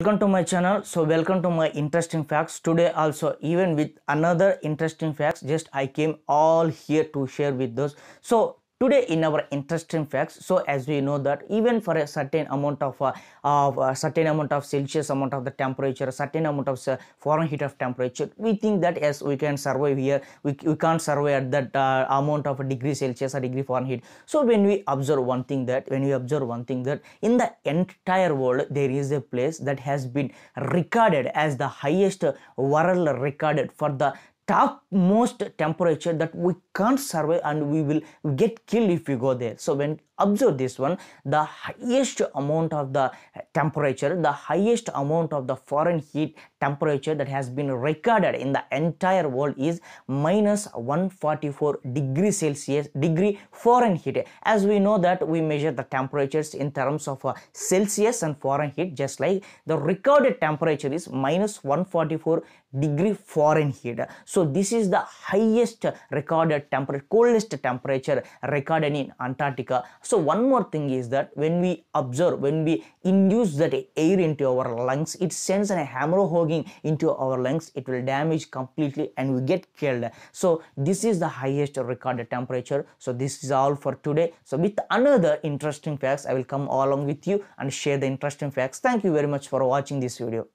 welcome to my channel. So welcome to my interesting facts. Today also even with another interesting facts just i came all here to share with those. So today in our interesting facts so as we know that even for a certain amount of uh, of a certain amount of celsius amount of the temperature a certain amount of uh, fahrenheit of temperature we think that yes we can survive here. We, we can't survive at that uh, amount of a degree celsius or degree fahrenheit. So when we observe one thing that when we observe one thing that in the entire world there is a place that has been recorded as the highest world recorded for the topmost temperature that we can't survive and we will get killed if we go there. So when observe this one. The highest amount of the temperature the highest amount of the fahrenheit temperature that has been recorded in the entire world is minus 144 degree celsius degree fahrenheit as we know that we measure the temperatures in terms of uh, celsius and fahrenheit just like the recorded temperature is minus 144 degree fahrenheit so this is the highest recorded temperature coldest temperature recorded in antarctica so one more thing is that when we observe when we induce that air into our lungs it sends a hemorrhaging into our lungs. It will damage completely and we get killed. So this is the highest recorded temperature. So this is all for today. So with another interesting facts i will come along with you and share the interesting facts. Thank you very much for watching this video